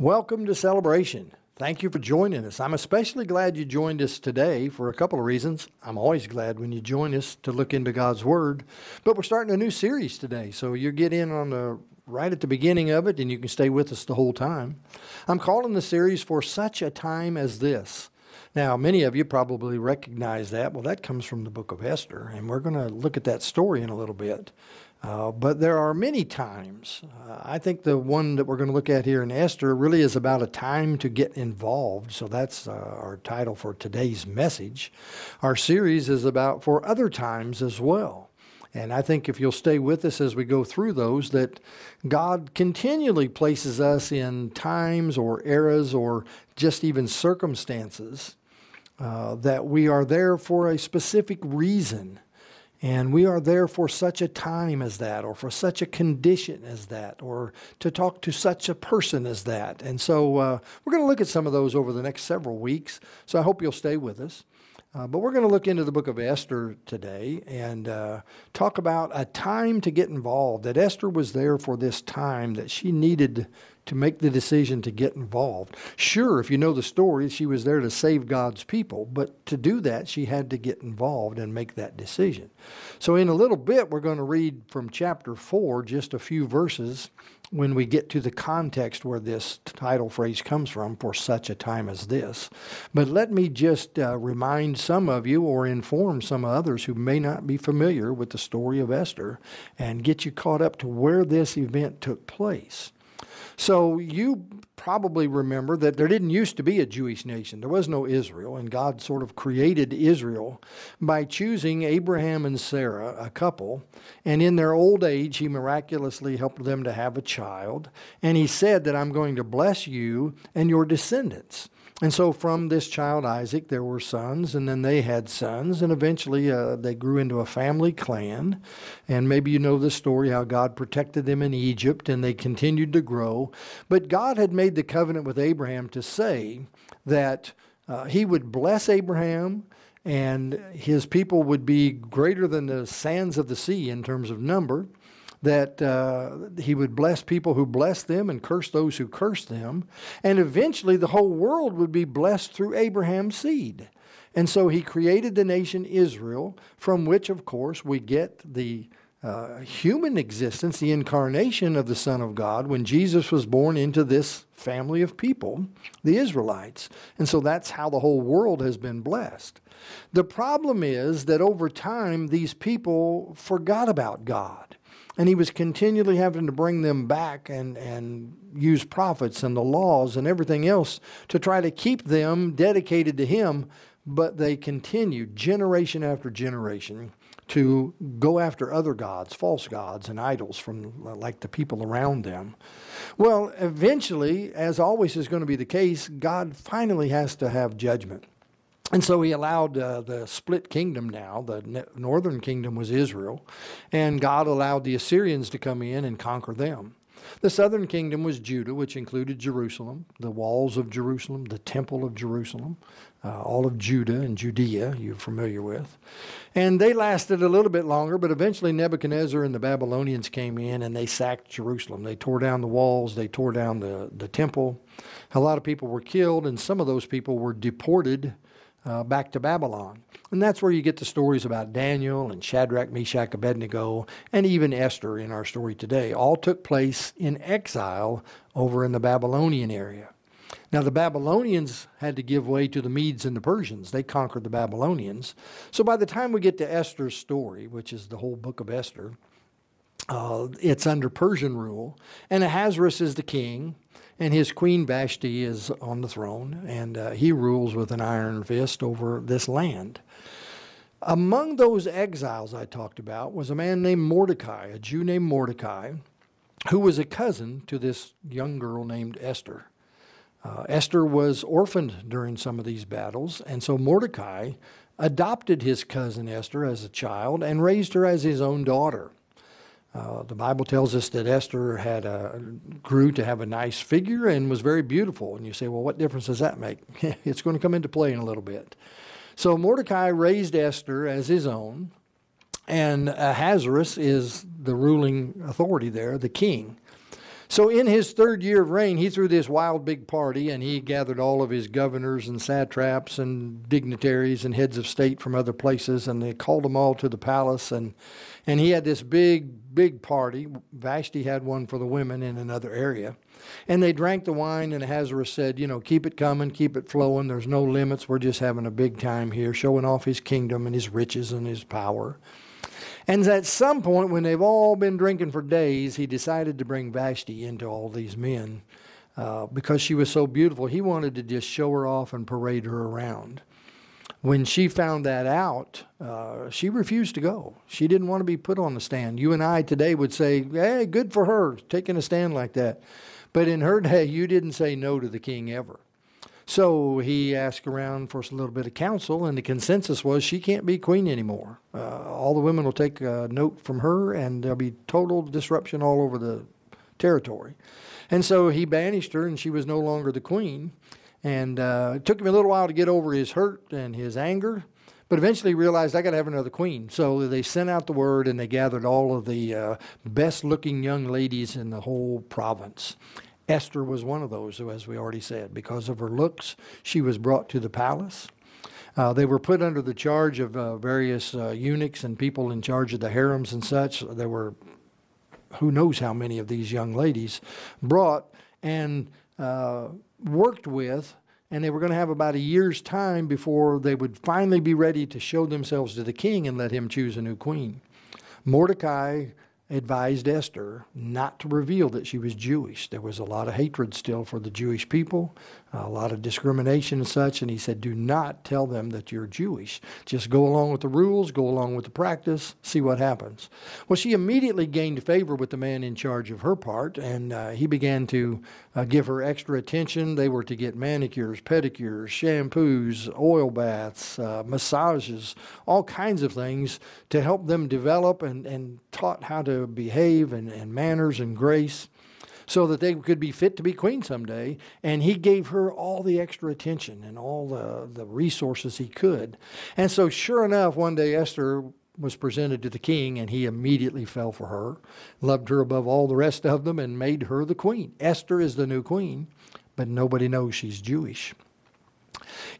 Welcome to Celebration. Thank you for joining us. I'm especially glad you joined us today for a couple of reasons. I'm always glad when you join us to look into God's Word, but we're starting a new series today, so you get in on the right at the beginning of it and you can stay with us the whole time. I'm calling the series For Such a Time as This. Now, many of you probably recognize that. Well, that comes from the book of Esther, and we're going to look at that story in a little bit. Uh, but there are many times. Uh, I think the one that we're going to look at here in Esther really is about a time to get involved. So that's uh, our title for today's message. Our series is about for other times as well. And I think if you'll stay with us as we go through those, that God continually places us in times or eras or just even circumstances uh, that we are there for a specific reason. And we are there for such a time as that, or for such a condition as that, or to talk to such a person as that. And so uh, we're going to look at some of those over the next several weeks. So I hope you'll stay with us. Uh, but we're going to look into the book of Esther today and uh, talk about a time to get involved. That Esther was there for this time that she needed to make the decision to get involved. Sure, if you know the story, she was there to save God's people, but to do that, she had to get involved and make that decision. So, in a little bit, we're going to read from chapter 4, just a few verses, when we get to the context where this title phrase comes from, for such a time as this. But let me just uh, remind some of you or inform some others who may not be familiar with the story of Esther and get you caught up to where this event took place. So you probably remember that there didn't used to be a Jewish nation. There was no Israel, and God sort of created Israel by choosing Abraham and Sarah, a couple, and in their old age, He miraculously helped them to have a child. And He said that I'm going to bless you and your descendants. And so from this child Isaac, there were sons, and then they had sons, and eventually uh, they grew into a family clan. And maybe you know the story how God protected them in Egypt, and they continued to grow. But God had made the covenant with Abraham to say that uh, he would bless Abraham, and his people would be greater than the sands of the sea in terms of number that uh, he would bless people who blessed them and curse those who cursed them. And eventually the whole world would be blessed through Abraham's seed. And so he created the nation Israel, from which, of course, we get the uh, human existence, the incarnation of the Son of God, when Jesus was born into this family of people, the Israelites. And so that's how the whole world has been blessed. The problem is that over time, these people forgot about God. And he was continually having to bring them back and, and use prophets and the laws and everything else to try to keep them dedicated to him. But they continued generation after generation to go after other gods, false gods, and idols from like the people around them. Well, eventually, as always is going to be the case, God finally has to have judgment. And so he allowed uh, the split kingdom now. The northern kingdom was Israel, and God allowed the Assyrians to come in and conquer them. The southern kingdom was Judah, which included Jerusalem, the walls of Jerusalem, the temple of Jerusalem, uh, all of Judah and Judea, you're familiar with. And they lasted a little bit longer, but eventually Nebuchadnezzar and the Babylonians came in and they sacked Jerusalem. They tore down the walls, they tore down the, the temple. A lot of people were killed, and some of those people were deported uh, back to Babylon. And that's where you get the stories about Daniel and Shadrach, Meshach, Abednego, and even Esther in our story today. All took place in exile over in the Babylonian area. Now, the Babylonians had to give way to the Medes and the Persians. They conquered the Babylonians. So by the time we get to Esther's story, which is the whole book of Esther, uh, it's under Persian rule. And Ahasuerus is the king, and his queen Vashti is on the throne, and uh, he rules with an iron fist over this land. Among those exiles I talked about was a man named Mordecai, a Jew named Mordecai, who was a cousin to this young girl named Esther. Uh, Esther was orphaned during some of these battles, and so Mordecai adopted his cousin Esther as a child and raised her as his own daughter. Uh, the Bible tells us that Esther had a, grew to have a nice figure and was very beautiful. And you say, well, what difference does that make? it's going to come into play in a little bit. So Mordecai raised Esther as his own, and Ahasuerus is the ruling authority there, the king. So, in his third year of reign, he threw this wild big party and he gathered all of his governors and satraps and dignitaries and heads of state from other places and they called them all to the palace. And, and he had this big, big party. Vashti had one for the women in another area. And they drank the wine, and Ahasuerus said, You know, keep it coming, keep it flowing. There's no limits. We're just having a big time here, showing off his kingdom and his riches and his power. And at some point, when they've all been drinking for days, he decided to bring Vashti into all these men uh, because she was so beautiful. He wanted to just show her off and parade her around. When she found that out, uh, she refused to go. She didn't want to be put on the stand. You and I today would say, hey, good for her, taking a stand like that. But in her day, you didn't say no to the king ever. So he asked around for a little bit of counsel, and the consensus was she can't be queen anymore. Uh, all the women will take a note from her, and there'll be total disruption all over the territory. And so he banished her, and she was no longer the queen. And uh, it took him a little while to get over his hurt and his anger, but eventually he realized I got to have another queen. So they sent out the word, and they gathered all of the uh, best-looking young ladies in the whole province. Esther was one of those, who, as we already said. Because of her looks, she was brought to the palace. Uh, they were put under the charge of uh, various uh, eunuchs and people in charge of the harems and such. There were who knows how many of these young ladies brought and uh, worked with, and they were going to have about a year's time before they would finally be ready to show themselves to the king and let him choose a new queen. Mordecai advised Esther not to reveal that she was Jewish. There was a lot of hatred still for the Jewish people, a lot of discrimination and such, and he said, Do not tell them that you're Jewish. Just go along with the rules, go along with the practice, see what happens. Well, she immediately gained favor with the man in charge of her part, and uh, he began to uh, give her extra attention. They were to get manicures, pedicures, shampoos, oil baths, uh, massages, all kinds of things to help them develop and, and taught how behave and, and manners and grace so that they could be fit to be queen someday. And he gave her all the extra attention and all the, the resources he could. And so, sure enough, one day Esther was presented to the king, and he immediately fell for her, loved her above all the rest of them, and made her the queen. Esther is the new queen, but nobody knows she's Jewish.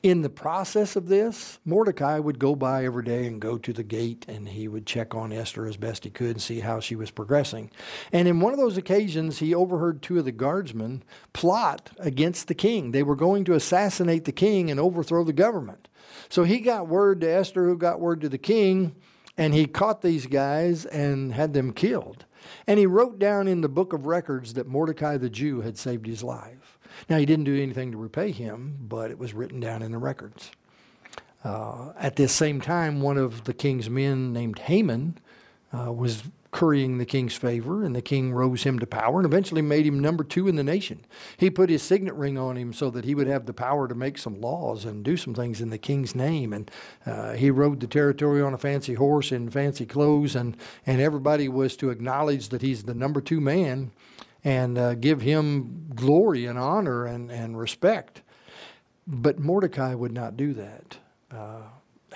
In the process of this, Mordecai would go by every day and go to the gate and he would check on Esther as best he could and see how she was progressing. And in one of those occasions, he overheard two of the guardsmen plot against the king. They were going to assassinate the king and overthrow the government. So he got word to Esther, who got word to the king, and he caught these guys and had them killed. And he wrote down in the book of records that Mordecai the Jew had saved his life. Now, he didn't do anything to repay him, but it was written down in the records. Uh, at this same time, one of the king's men named Haman uh, was currying the king's favor, and the king rose him to power and eventually made him number two in the nation. He put his signet ring on him so that he would have the power to make some laws and do some things in the king's name. And uh, he rode the territory on a fancy horse in fancy clothes, and, and everybody was to acknowledge that he's the number two man and uh, give him glory and honor and, and respect. But Mordecai would not do that. Uh,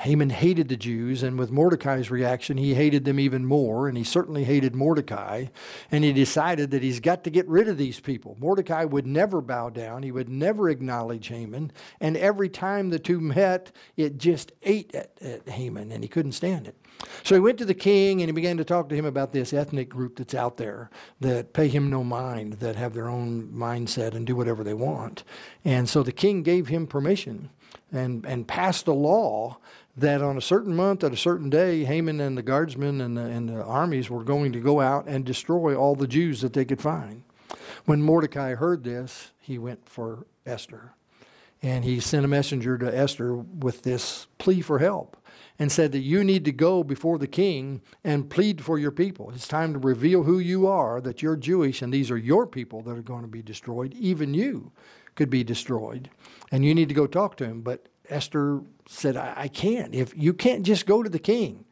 Haman hated the Jews, and with Mordecai's reaction, he hated them even more, and he certainly hated Mordecai. And he decided that he's got to get rid of these people. Mordecai would never bow down, he would never acknowledge Haman, and every time the two met, it just ate at, at Haman, and he couldn't stand it. So he went to the king and he began to talk to him about this ethnic group that's out there that pay him no mind, that have their own mindset and do whatever they want. And so the king gave him permission and, and passed a law that on a certain month at a certain day, Haman and the guardsmen and the, and the armies were going to go out and destroy all the Jews that they could find. When Mordecai heard this, he went for Esther. And he sent a messenger to Esther with this plea for help and said that you need to go before the king and plead for your people. It's time to reveal who you are, that you're Jewish, and these are your people that are going to be destroyed. Even you could be destroyed. And you need to go talk to him. But Esther said, I, I can't. If you can't just go to the king.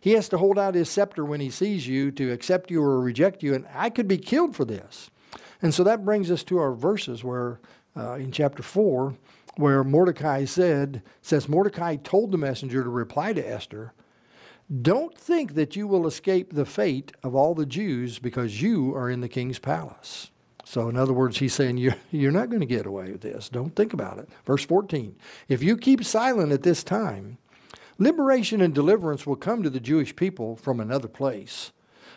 He has to hold out his scepter when he sees you to accept you or reject you, and I could be killed for this. And so that brings us to our verses where uh, in chapter 4, where Mordecai said, says Mordecai told the messenger to reply to Esther, Don't think that you will escape the fate of all the Jews because you are in the king's palace. So, in other words, he's saying, You're, you're not going to get away with this. Don't think about it. Verse 14 If you keep silent at this time, liberation and deliverance will come to the Jewish people from another place,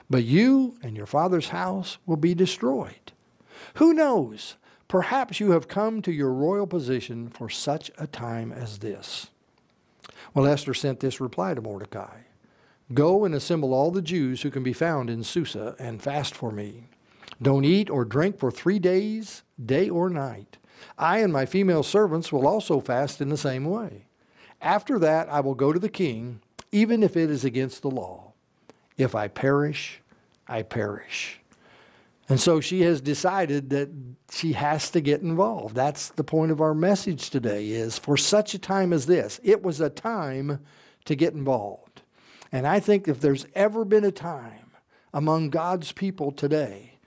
but you and your father's house will be destroyed. Who knows? Perhaps you have come to your royal position for such a time as this. Well, Esther sent this reply to Mordecai Go and assemble all the Jews who can be found in Susa and fast for me. Don't eat or drink for three days, day or night. I and my female servants will also fast in the same way. After that, I will go to the king, even if it is against the law. If I perish, I perish. And so she has decided that she has to get involved. That's the point of our message today is for such a time as this. It was a time to get involved. And I think if there's ever been a time among God's people today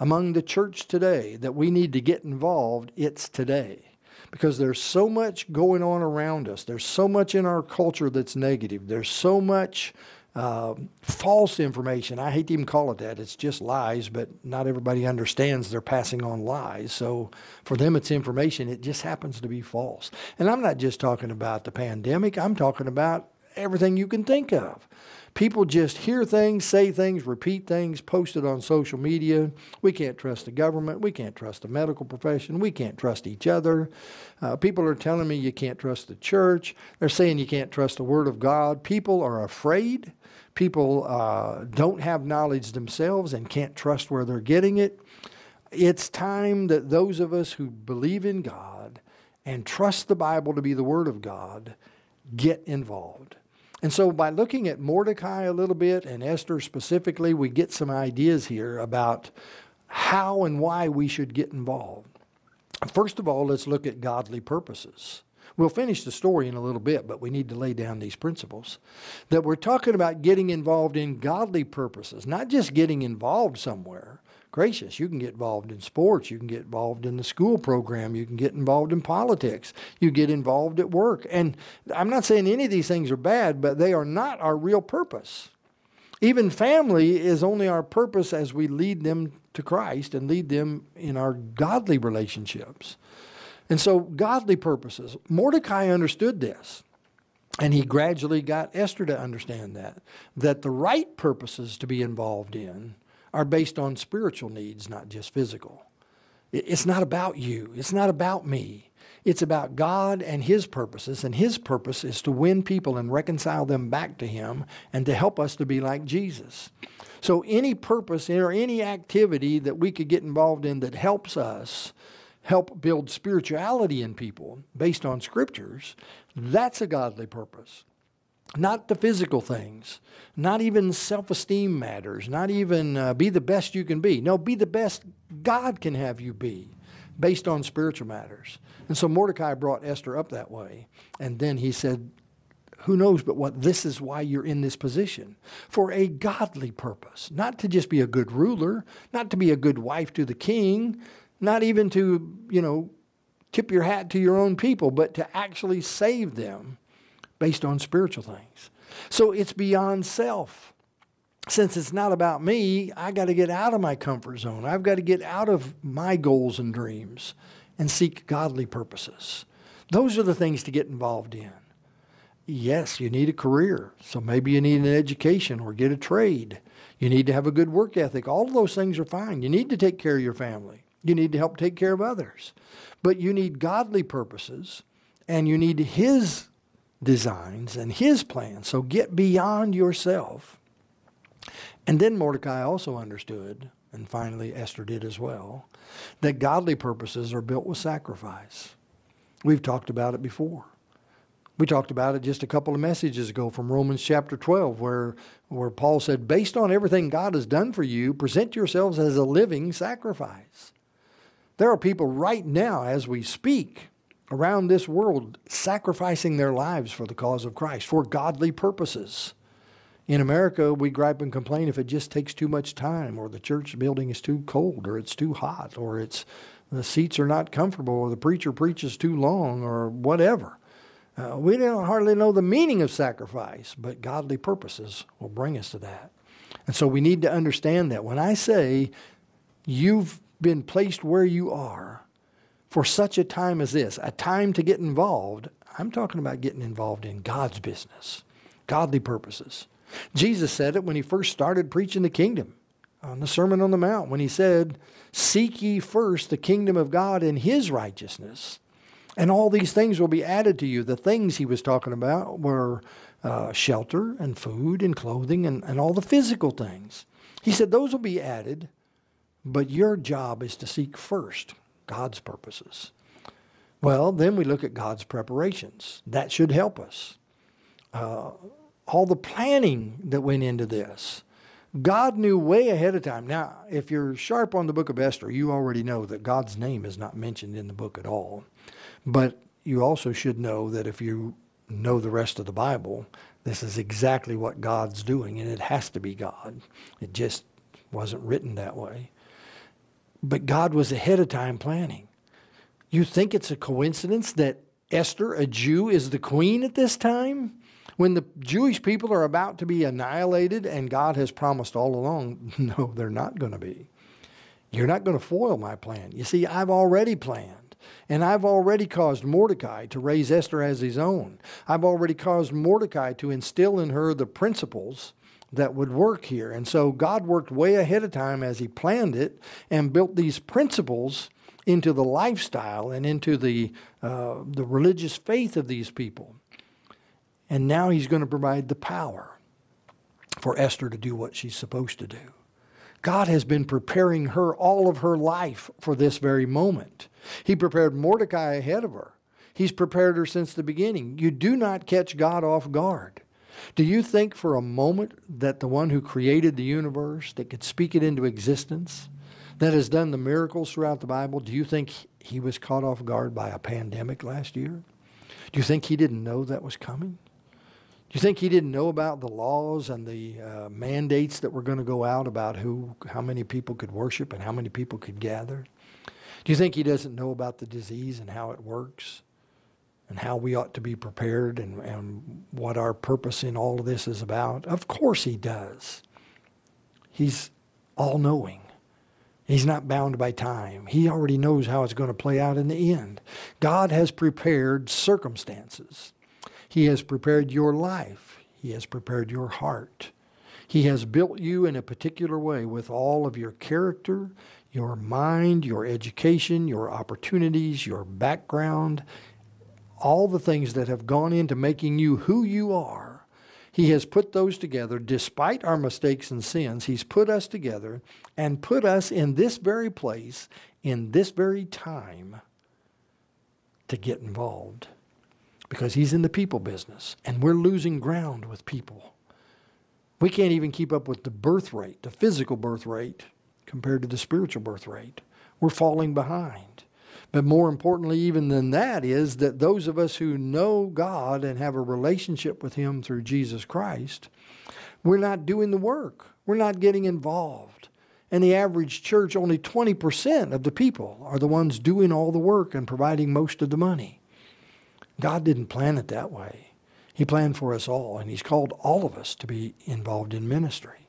among the church today that we need to get involved, it's today. Because there's so much going on around us. There's so much in our culture that's negative. There's so much uh, false information. I hate to even call it that. It's just lies, but not everybody understands they're passing on lies. So for them, it's information. It just happens to be false. And I'm not just talking about the pandemic, I'm talking about everything you can think of. People just hear things, say things, repeat things, post it on social media. We can't trust the government. We can't trust the medical profession. We can't trust each other. Uh, people are telling me you can't trust the church. They're saying you can't trust the Word of God. People are afraid. People uh, don't have knowledge themselves and can't trust where they're getting it. It's time that those of us who believe in God and trust the Bible to be the Word of God get involved. And so, by looking at Mordecai a little bit and Esther specifically, we get some ideas here about how and why we should get involved. First of all, let's look at godly purposes. We'll finish the story in a little bit, but we need to lay down these principles. That we're talking about getting involved in godly purposes, not just getting involved somewhere, gracious. You can get involved in sports. You can get involved in the school program. You can get involved in politics. You get involved at work. And I'm not saying any of these things are bad, but they are not our real purpose. Even family is only our purpose as we lead them to Christ and lead them in our godly relationships. And so, godly purposes. Mordecai understood this. And he gradually got Esther to understand that, that the right purposes to be involved in are based on spiritual needs, not just physical. It's not about you. It's not about me. It's about God and His purposes, and His purpose is to win people and reconcile them back to Him and to help us to be like Jesus. So, any purpose or any activity that we could get involved in that helps us help build spirituality in people based on scriptures, that's a godly purpose not the physical things, not even self esteem matters, not even uh, be the best you can be. No, be the best God can have you be based on spiritual matters. And so Mordecai brought Esther up that way. And then he said, Who knows but what this is why you're in this position? For a godly purpose, not to just be a good ruler, not to be a good wife to the king, not even to, you know, tip your hat to your own people, but to actually save them based on spiritual things. So it's beyond self. Since it's not about me, I got to get out of my comfort zone. I've got to get out of my goals and dreams and seek godly purposes. Those are the things to get involved in. Yes, you need a career. So maybe you need an education or get a trade. You need to have a good work ethic. All of those things are fine. You need to take care of your family. You need to help take care of others. But you need godly purposes and you need His designs and his plans. So get beyond yourself. And then Mordecai also understood, and finally Esther did as well, that godly purposes are built with sacrifice. We've talked about it before. We talked about it just a couple of messages ago from Romans chapter 12, where, where Paul said, Based on everything God has done for you, present yourselves as a living sacrifice. There are people right now, as we speak, around this world sacrificing their lives for the cause of Christ, for godly purposes. In America, we gripe and complain if it just takes too much time, or the church building is too cold, or it's too hot, or it's the seats are not comfortable, or the preacher preaches too long, or whatever. Uh, we don't hardly know the meaning of sacrifice, but godly purposes will bring us to that. And so we need to understand that. When I say you've been placed where you are for such a time as this, a time to get involved. I'm talking about getting involved in God's business, godly purposes. Jesus said it when he first started preaching the kingdom on the Sermon on the Mount, when he said, Seek ye first the kingdom of God and his righteousness, and all these things will be added to you. The things he was talking about were uh, shelter and food and clothing and, and all the physical things. He said those will be added, but your job is to seek first God's purposes. Well, then we look at God's preparations. That should help us. Uh, all the planning that went into this. God knew way ahead of time. Now, if you're sharp on the book of Esther, you already know that God's name is not mentioned in the book at all. But you also should know that if you know the rest of the Bible, this is exactly what God's doing, and it has to be God. It just wasn't written that way. But God was ahead of time planning. You think it's a coincidence that Esther, a Jew, is the queen at this time? When the Jewish people are about to be annihilated, and God has promised all along, no, they're not going to be. You're not going to foil my plan. You see, I've already planned. And I've already caused Mordecai to raise Esther as his own. I've already caused Mordecai to instill in her the principles that would work here. And so God worked way ahead of time as he planned it and built these principles into the lifestyle and into the, uh, the religious faith of these people. And now he's going to provide the power for Esther to do what she's supposed to do. God has been preparing her all of her life for this very moment. He prepared Mordecai ahead of her. He's prepared her since the beginning. You do not catch God off guard. Do you think for a moment that the one who created the universe, that could speak it into existence, that has done the miracles throughout the Bible, do you think he was caught off guard by a pandemic last year? Do you think he didn't know that was coming? Do you think he didn't know about the laws and the uh, mandates that were going to go out about who, how many people could worship and how many people could gather? Do you think he doesn't know about the disease and how it works? And how we ought to be prepared and, and what our purpose in all of this is about? Of course he does. He's all knowing. He's not bound by time. He already knows how it's going to play out in the end. God has prepared circumstances. He has prepared your life. He has prepared your heart. He has built you in a particular way with all of your character, your mind, your education, your opportunities, your background, all the things that have gone into making you who you are, He has put those together despite our mistakes and sins. He's put us together and put us in this very place, in this very time, to get involved. Because He's in the people business, and we're losing ground with people. We can't even keep up with the birth rate, the physical birth rate, compared to the spiritual birth rate. We're falling behind. But more importantly, even than that, is that those of us who know God and have a relationship with Him through Jesus Christ, we're not doing the work. We're not getting involved. And the average church, only 20% of the people are the ones doing all the work and providing most of the money. God didn't plan it that way. He planned for us all, and He's called all of us to be involved in ministry.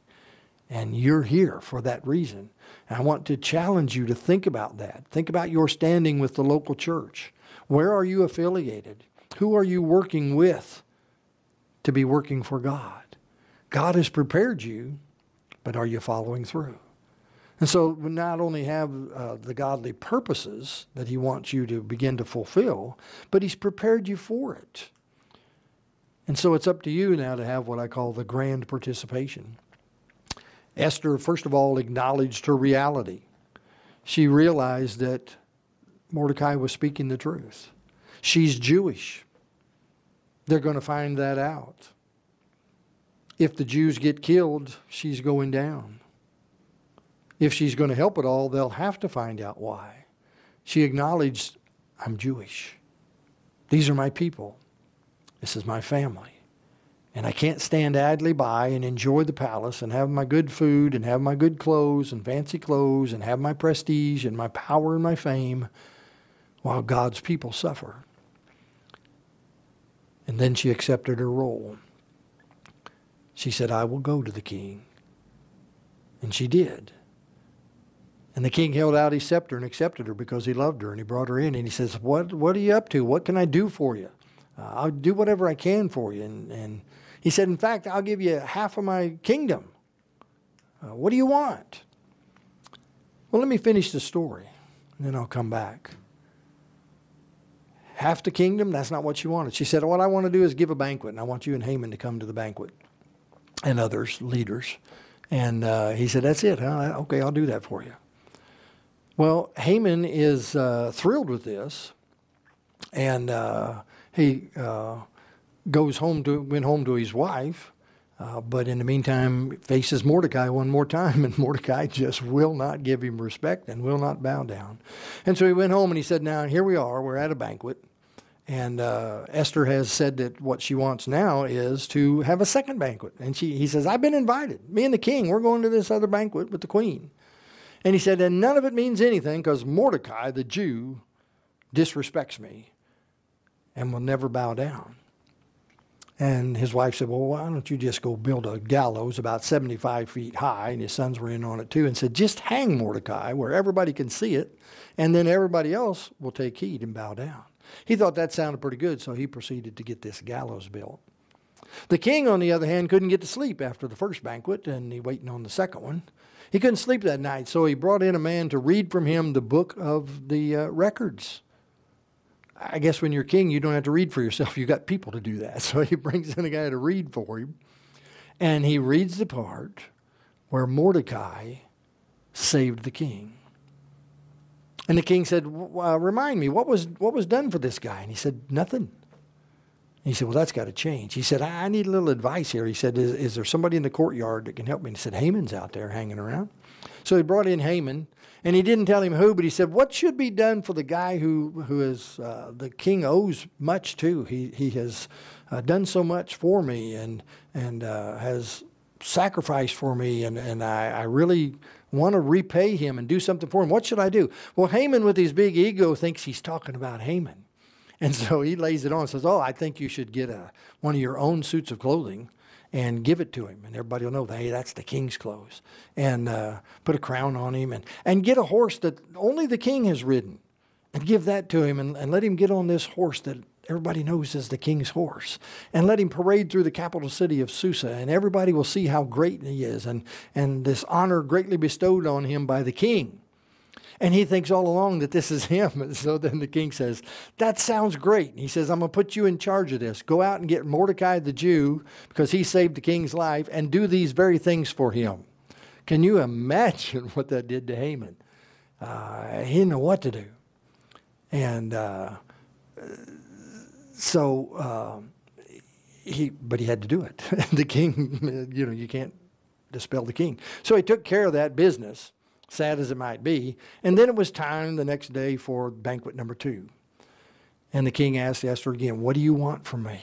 And you're here for that reason. I want to challenge you to think about that. Think about your standing with the local church. Where are you affiliated? Who are you working with to be working for God? God has prepared you, but are you following through? And so we not only have uh, the godly purposes that he wants you to begin to fulfill, but he's prepared you for it. And so it's up to you now to have what I call the grand participation. Esther, first of all, acknowledged her reality. She realized that Mordecai was speaking the truth. She's Jewish. They're going to find that out. If the Jews get killed, she's going down. If she's going to help at all, they'll have to find out why. She acknowledged, I'm Jewish. These are my people. This is my family. And I can't stand idly by and enjoy the palace and have my good food and have my good clothes and fancy clothes and have my prestige and my power and my fame while God's people suffer. And then she accepted her role. She said, I will go to the king. And she did. And the king held out his scepter and accepted her because he loved her, and he brought her in. And he says, "What What are you up to? What can I do for you? Uh, I'll do whatever I can for you." And, and he said, "In fact, I'll give you half of my kingdom. Uh, what do you want?" Well, let me finish the story, and then I'll come back. Half the kingdom, that's not what she wanted. She said, What I want to do is give a banquet, and I want you and Haman to come to the banquet, and others, leaders. And uh, he said, That's it, huh? Okay, I'll do that for you. Well, Haman is uh, thrilled with this, and uh, he uh, goes home to went home to his wife, uh, but in the meantime faces Mordecai one more time, and Mordecai just will not give him respect and will not bow down. And so he went home and he said, "Now here we are. We're at a banquet." And uh, Esther has said that what she wants now is to have a second banquet. And she, he says, I've been invited. Me and the king, we're going to this other banquet with the queen. And he said, and none of it means anything because Mordecai, the Jew, disrespects me and will never bow down. And his wife said, Well, why don't you just go build a gallows about 75 feet high? And his sons were in on it too, and said, Just hang Mordecai where everybody can see it, and then everybody else will take heed and bow down. He thought that sounded pretty good, so he proceeded to get this gallows built. The king, on the other hand, couldn't get to sleep after the first banquet, and he waiting on the second one. He couldn't sleep that night, so he brought in a man to read from him the book of the uh, records. I guess when you're king, you don't have to read for yourself. You've got people to do that. So he brings in a guy to read for him. And he reads the part where Mordecai saved the king. And the king said, uh, Remind me, what was, what was done for this guy? And he said, Nothing. He said, Well, that's got to change. He said, I need a little advice here. He said, is, is, there somebody in the courtyard that can help me? And he said, Haman's out there hanging around. So he brought in Haman, and he didn't tell him who, but he said, What should be done for the guy who, who is uh, the king owes much to? He, he has uh, done so much for me and, and uh, has sacrificed for me, and, and I, I really want to repay him and do something for him. What should I do? Well, Haman, with his big ego, thinks he's talking about Haman. And so he lays it on and says, Oh, I think you should get a, one of your own suits of clothing and give it to him. And everybody will know, hey, that's the king's clothes. And uh, put a crown on him and, and get a horse that only the king has ridden and give that to him and, and let him get on this horse that everybody knows is the king's horse and let him parade through the capital city of Susa and everybody will see how great he is and, and this honor greatly bestowed on him by the king. And he thinks all along that this is him. And so then the king says, That sounds great. And he says, I'm going to put you in charge of this. Go out and get Mordecai the Jew, because he saved the king's life, and do these very things for him. Can you imagine what that did to Haman? Uh, he didn't know what to do. And uh, so uh, he, but he had to do it. the king, you know, you can't dispel the king. So he took care of that business sad as it might be. And then it was time the next day for banquet number two. And the king asked Esther again, What do you want from me?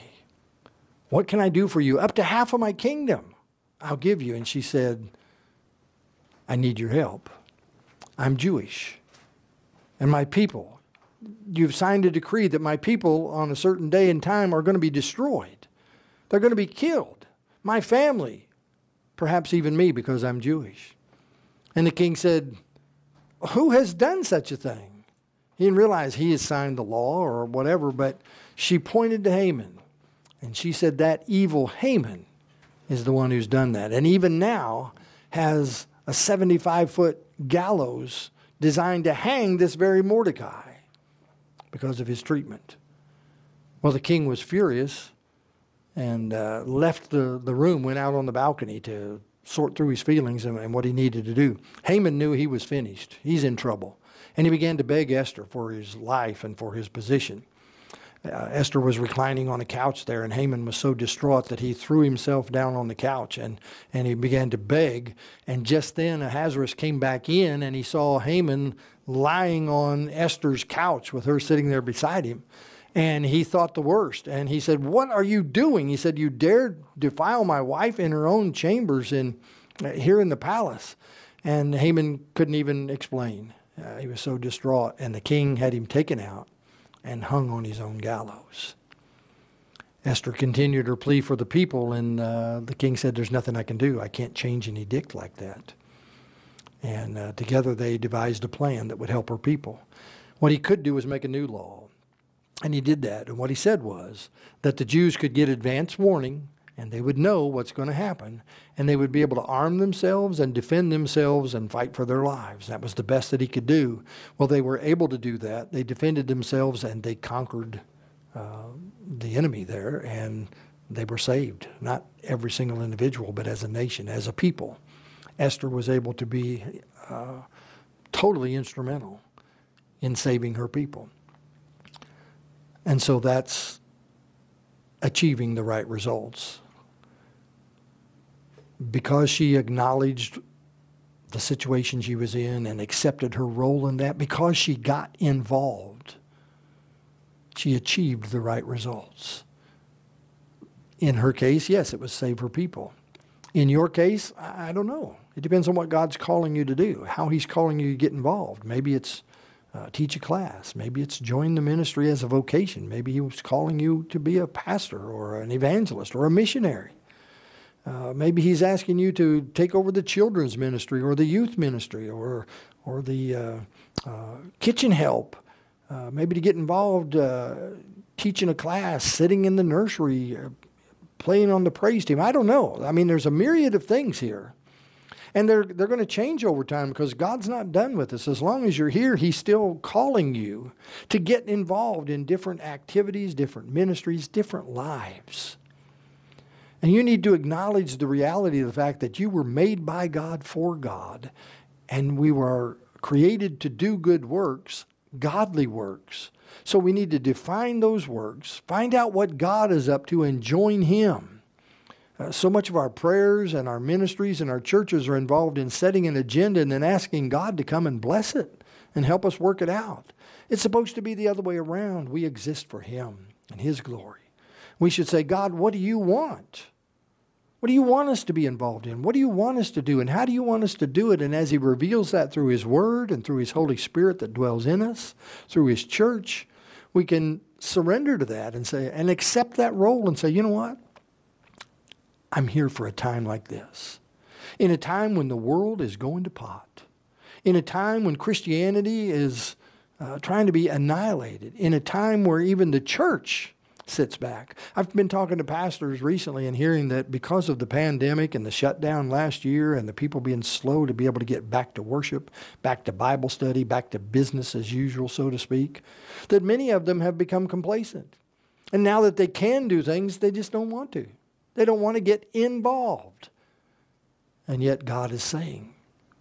What can I do for you? Up to half of my kingdom I'll give you. And she said, I need your help. I'm Jewish. And my people, you've signed a decree that my people on a certain day and time are going to be destroyed. They're going to be killed. My family, perhaps even me because I'm Jewish. And the king said, Who has done such a thing? He didn't realize he had signed the law or whatever, but she pointed to Haman. And she said, That evil Haman is the one who's done that. And even now has a 75 foot gallows designed to hang this very Mordecai because of his treatment. Well, the king was furious and uh, left the, the room, went out on the balcony to sort through his feelings and, and, what he needed to do. Haman knew he was finished. He's in trouble. And he began to beg Esther for his life and for his position. Uh, Esther was reclining on a couch there, and Haman was so distraught that he threw himself down on the couch and, and he began to beg. And just then Ahasuerus came back in and he saw Haman lying on Esther's couch with her sitting there beside him and he thought the worst. And he said, What are you doing? He said, You dared defile my wife in her own chambers in, uh, here in the palace. And Haman couldn't even explain. Uh, he was so distraught. And the king had him taken out and hung on his own gallows. Esther continued her plea for the people, and uh, the king said, There's nothing I can do. I can't change any dict like that. And uh, together they devised a plan that would help her people. What he could do was make a new law. And he did that. And what he said was that the Jews could get advance warning and they would know what's going to happen and they would be able to arm themselves and defend themselves and fight for their lives. That was the best that he could do. Well, they were able to do that. They defended themselves and they conquered uh, the enemy there and they were saved. Not every single individual, but as a nation, as a people. Esther was able to be uh, totally instrumental in saving her people. And so that's achieving the right results. Because she acknowledged the situation she was in and accepted her role in that, because she got involved, she achieved the right results. In her case, yes, it was save her people. In your case, I don't know. It depends on what God's calling you to do, how He's calling you to get involved. Maybe it's uh, teach a class. Maybe it's join the ministry as a vocation. Maybe He was calling you to be a pastor or an evangelist or a missionary. Uh, maybe He's asking you to take over the children's ministry or the youth ministry or, or the uh, uh kitchen help. Uh, maybe to get involved uh, teaching a class, sitting in the nursery, playing on the praise team. I don't know. I mean, there's a myriad of things here. And they're, they're going to change over time because God's not done with us. As long as you're here, He's still calling you to get involved in different activities, different ministries, different lives. And you need to acknowledge the reality of the fact that you were made by God for God, and we were created to do good works, godly works. So we need to define those works, find out what God is up to, and join Him. Uh, so much of our prayers and our ministries and our churches are involved in setting an agenda and then asking God to come and bless it and help us work it out. It's supposed to be the other way around. We exist for Him and His glory. We should say, God, what do you want? What do you want us to be involved in? What do you want us to do? And how do you want us to do it? And as He reveals that through His Word and through His Holy Spirit that dwells in us, through His church, we can surrender to that and say, and accept that role and say, you know what? I'm here for a time like this. In a time when the world is going to pot. In a time when Christianity is uh, trying to be annihilated. In a time where even the church sits back. I've been talking to pastors recently and hearing that because of the pandemic and the shutdown last year and the people being slow to be able to get back to worship, back to Bible study, back to business as usual, so to speak, that many of them have become complacent. And now that they can do things, they just don't want to. They don't want to get involved. And yet God is saying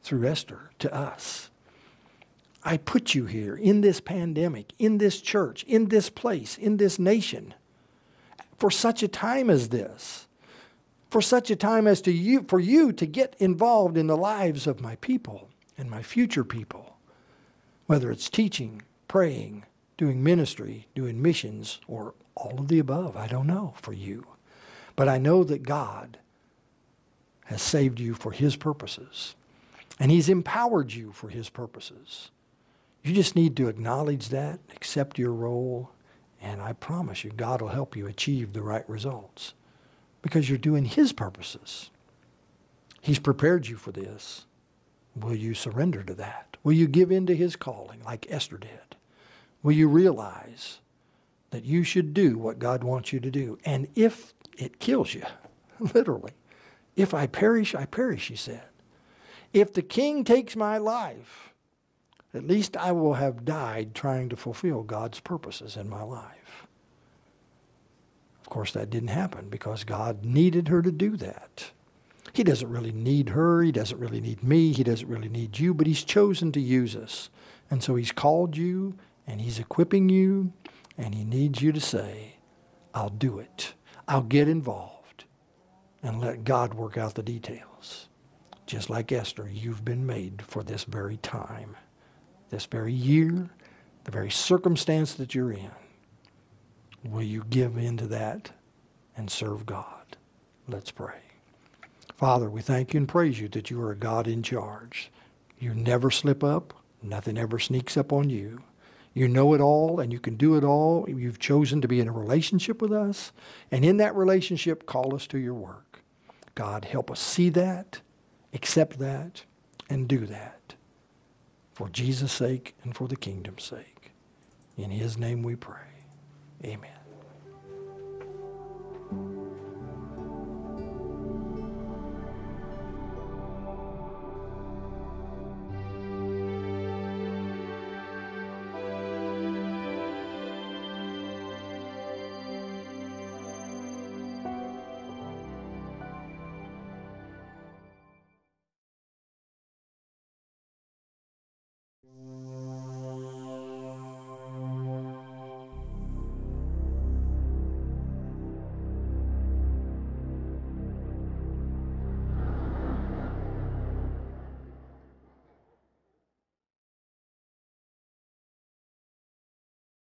through Esther to us, I put you here in this pandemic, in this church, in this place, in this nation, for such a time as this, for such a time as to you, for you to get involved in the lives of my people and my future people, whether it's teaching, praying, doing ministry, doing missions, or all of the above. I don't know for you. But I know that God has saved you for his purposes. And he's empowered you for his purposes. You just need to acknowledge that, accept your role, and I promise you, God will help you achieve the right results because you're doing his purposes. He's prepared you for this. Will you surrender to that? Will you give in to his calling like Esther did? Will you realize that you should do what God wants you to do? And if it kills you, literally, if I perish, I perish, he said. If the king takes my life, at least I will have died trying to fulfill God's purposes in my life. Of course, that didn't happen because God needed her to do that. He doesn't really need her. He doesn't really need me. He doesn't really need you, but He's chosen to use us. And so He's called you and He's equipping you, and He needs you to say, I'll do it. I'll get involved and let God work out the details. Just like Esther, you've been made for this very time this very year, the very circumstance that you're in, will you give into that and serve God? Let's pray. Father, we thank you and praise you that you are a God in charge. You never slip up. Nothing ever sneaks up on you. You know it all and you can do it all. You've chosen to be in a relationship with us. And in that relationship, call us to your work. God, help us see that, accept that, and do that for Jesus' sake and for the kingdom's sake. In his name we pray. Amen.